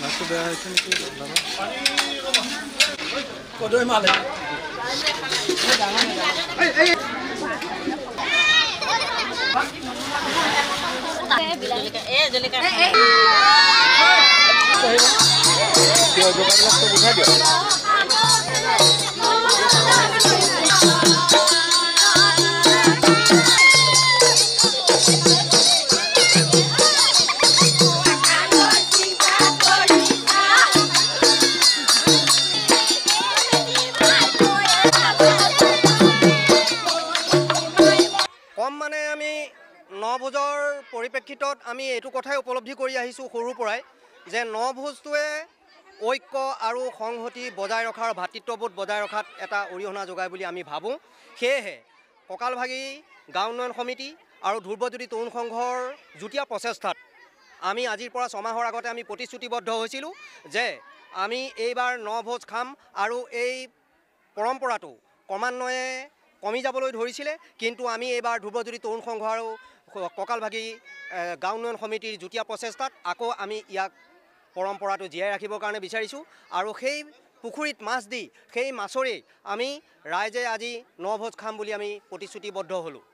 মাছটো বেয়া হৈছে নেকি কদৈ মালে দোকানবিলাকতো বুজাই দিয়ক কম মানে আমি ন ভোজৰ পৰিপ্ৰেক্ষিতত আমি এইটো কথাই উপলব্ধি কৰি আহিছোঁ সৰুৰ পৰাই যে ন ভোজটোৱে ঐক্য আৰু সংহতি বজাই ৰখাৰ ভাতৃত্ববোধ বজাই ৰখাত এটা অৰিহণা যোগায় বুলি আমি ভাবোঁ। সেয়েহে কঁকালভাগী গাঁও উন্নয়ন সমিতি আৰু ধ্ৰুৱজ্যোতি তৰুণ সংঘৰ যুটীয়া প্ৰচেষ্টাত আমি আজিৰ পৰা ছমাহৰ আগতে আমি প্ৰতিশ্ৰুতিবদ্ধ হৈছিলোঁ যে আমি এইবাৰ ন ভোজ খাম আৰু এই পৰম্পৰাটো ক্ৰমান্বয়ে কমি যাবলৈ ধৰিছিলে। কিন্তু আমি এইবাৰ ধ্ৰুৱজ্যোতি তৰুণ সংঘ আৰু কঁকালভাগী গাঁও উন্নয়ন সমিতিৰ যুটীয়া প্ৰচেষ্টাত আকৌ আমি ইয়াক পৰম্পৰাটো জীয়াই ৰাখিবৰ কাৰণে বিচাৰিছোঁ। আৰু সেই পুখুৰীত মাছ দি সেই মাছৰেই আমি ৰাইজে আজি ন ভোজ খাম বুলি আমি প্ৰতিশ্ৰুতিবদ্ধ হ'লোঁ।